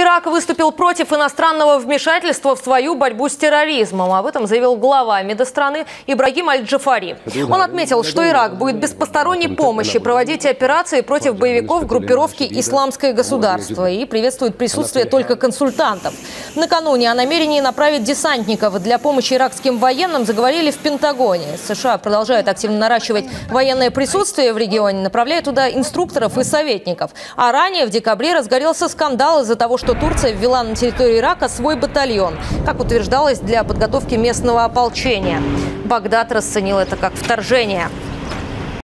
Ирак выступил против иностранного вмешательства в свою борьбу с терроризмом. Об этом заявил глава МИДа страны Ибрагим Аль-Джафари. Он отметил, что Ирак будет без посторонней помощи проводить операции против боевиков группировки «Исламское государство» и приветствует присутствие только консультантов. Накануне о намерении направить десантников для помощи иракским военным заговорили в Пентагоне. США продолжают активно наращивать военное присутствие в регионе, направляя туда инструкторов и советников. А ранее в декабре разгорелся скандал из-за того, что что Турция ввела на территорию Ирака свой батальон, как утверждалось, для подготовки местного ополчения. Багдад расценил это как вторжение.